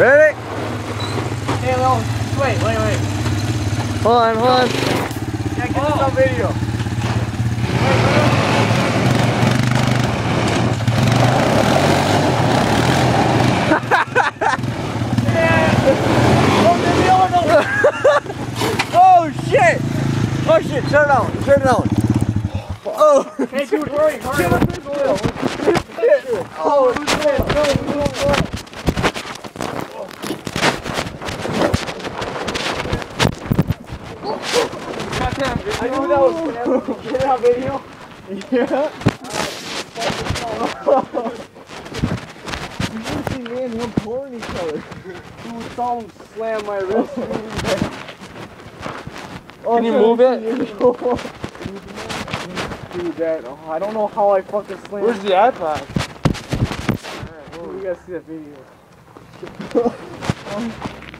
Ready? Hey, Lil, wait, wait, wait. Hold on, hold on. Can't get this on video. Oh. oh shit! Oh shit, turn it on, turn it on. Oh, Hey, dude, hurry, hurry. oh shit, no, no, no. I knew that was gonna happen. Get video. Yeah. You see me and him pulling each other. Dude, saw him slam my wrist. Oh, Can you move it? Dude, that, oh, I don't know how I fucking slammed. Where's the iPad? Alright, well, we gotta see that video.